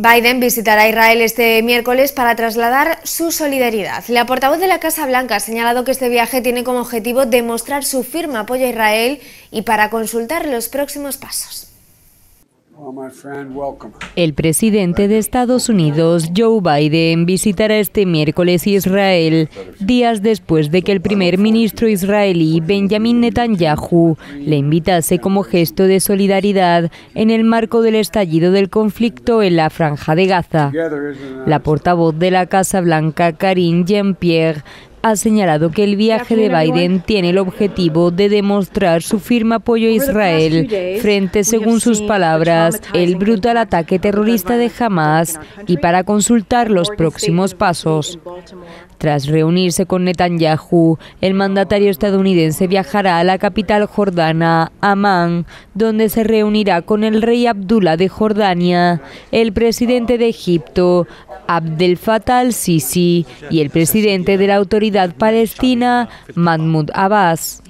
Biden visitará Israel este miércoles para trasladar su solidaridad. La portavoz de la Casa Blanca ha señalado que este viaje tiene como objetivo demostrar su firme apoyo a Israel y para consultar los próximos pasos. El presidente de Estados Unidos, Joe Biden, visitará este miércoles Israel, días después de que el primer ministro israelí, Benjamin Netanyahu, le invitase como gesto de solidaridad en el marco del estallido del conflicto en la franja de Gaza. La portavoz de la Casa Blanca, Karine Jean-Pierre, ha señalado que el viaje de Biden tiene el objetivo de demostrar su firme apoyo a Israel frente, según sus palabras, el brutal ataque terrorista de Hamas y para consultar los próximos pasos. Tras reunirse con Netanyahu, el mandatario estadounidense viajará a la capital jordana, Amán, donde se reunirá con el rey Abdullah de Jordania, el presidente de Egipto, Abdel Fattah al-Sisi, y el presidente de la palestina, Mahmoud Abbas.